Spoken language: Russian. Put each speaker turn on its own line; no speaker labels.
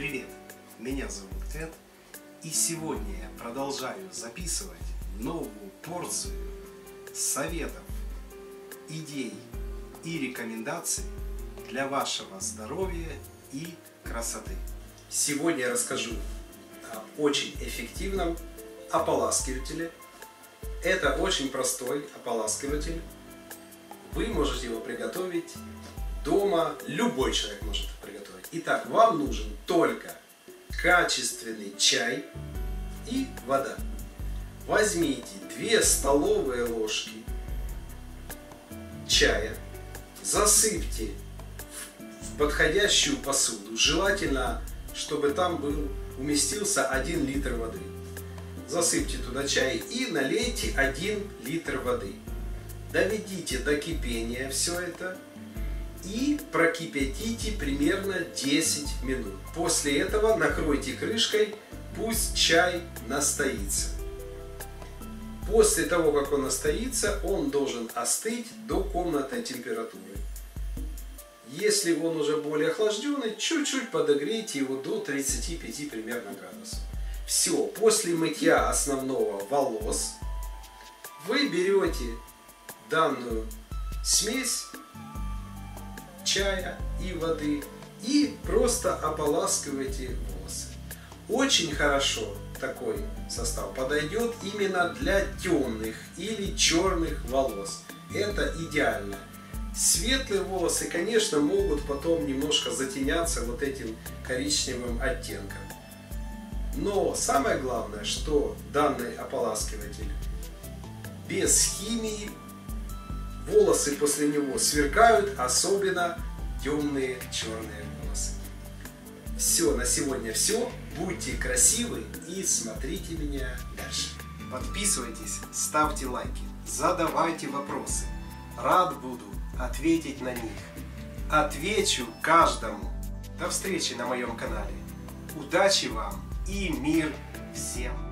Привет, меня зовут Эд, и сегодня я продолжаю записывать новую порцию советов, идей и рекомендаций для вашего здоровья и красоты.
Сегодня я расскажу о очень эффективном ополаскивателе. Это очень простой ополаскиватель. Вы можете его приготовить дома, любой человек может. Итак, вам нужен только качественный чай и вода. Возьмите 2 столовые ложки чая, засыпьте в подходящую посуду, желательно, чтобы там был, уместился 1 литр воды. Засыпьте туда чай и налейте 1 литр воды. Доведите до кипения все это и прокипятите примерно 10 минут. После этого накройте крышкой, пусть чай настоится. После того, как он настоится, он должен остыть до комнатной температуры. Если он уже более охлажденный, чуть-чуть подогрейте его до 35 примерно градусов. Все, после мытья основного волос вы берете данную смесь чая и воды и просто ополаскивайте волосы. Очень хорошо такой состав подойдет именно для темных или черных волос. Это идеально. Светлые волосы, конечно, могут потом немножко затеняться вот этим коричневым оттенком. Но самое главное, что данный ополаскиватель без химии, волосы после него сверкают, особенно темные черные волосы. Все, на сегодня все. Будьте красивы и смотрите меня дальше.
Подписывайтесь, ставьте лайки, задавайте вопросы. Рад буду ответить на них. Отвечу каждому. До встречи на моем канале. Удачи вам и мир всем!